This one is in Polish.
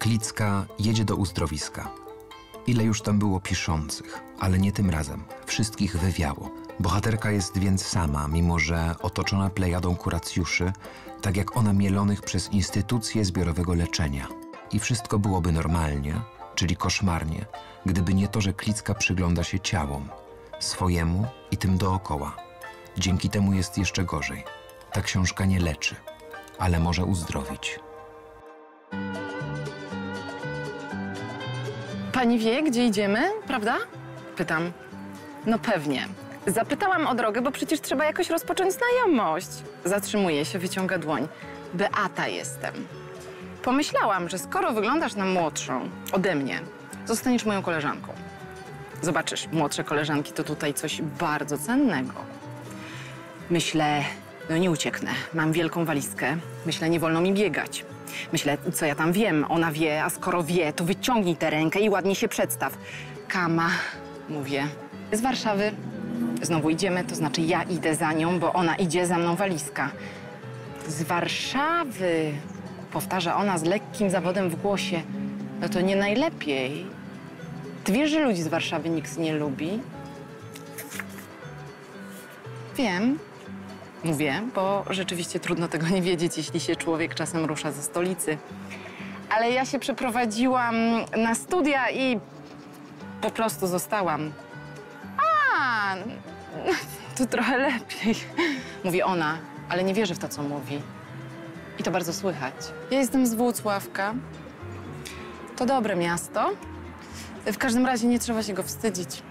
Klicka jedzie do uzdrowiska. Ile już tam było piszących, ale nie tym razem. Wszystkich wywiało. Bohaterka jest więc sama, mimo że otoczona plejadą kuracjuszy, tak jak ona mielonych przez instytucje zbiorowego leczenia. I wszystko byłoby normalnie, czyli koszmarnie, gdyby nie to, że Klicka przygląda się ciałom, swojemu i tym dookoła. Dzięki temu jest jeszcze gorzej. Ta książka nie leczy, ale może uzdrowić. Pani wie, gdzie idziemy, prawda? Pytam. No pewnie. Zapytałam o drogę, bo przecież trzeba jakoś rozpocząć znajomość. Zatrzymuje się, wyciąga dłoń. Beata jestem. Pomyślałam, że skoro wyglądasz na młodszą ode mnie, zostaniesz moją koleżanką. Zobaczysz, młodsze koleżanki to tutaj coś bardzo cennego. Myślę, no nie ucieknę. Mam wielką walizkę. Myślę, nie wolno mi biegać. Myślę, co ja tam wiem. Ona wie, a skoro wie, to wyciągnij tę rękę i ładnie się przedstaw. Kama, mówię, z Warszawy. Znowu idziemy, to znaczy ja idę za nią, bo ona idzie za mną walizka. Z Warszawy, powtarza ona z lekkim zawodem w głosie. No to nie najlepiej. Ty wiesz, że ludzi z Warszawy nikt nie lubi? Wiem, Mówię, bo rzeczywiście trudno tego nie wiedzieć, jeśli się człowiek czasem rusza ze stolicy. Ale ja się przeprowadziłam na studia i po prostu zostałam. A, to trochę lepiej, mówi ona, ale nie wierzy w to, co mówi. I to bardzo słychać. Ja jestem z Włocławka. To dobre miasto. W każdym razie nie trzeba się go wstydzić.